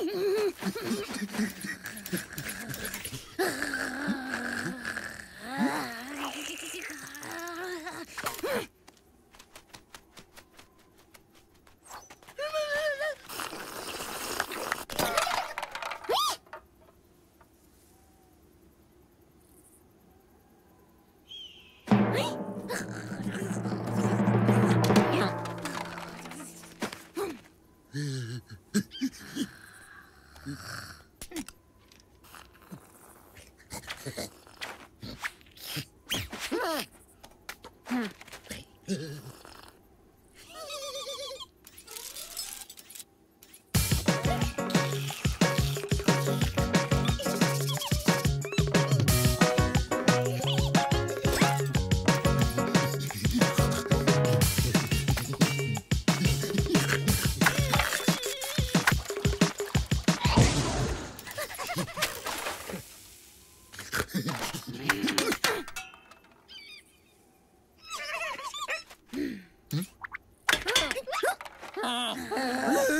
ハハハハ! Hmm. ああ。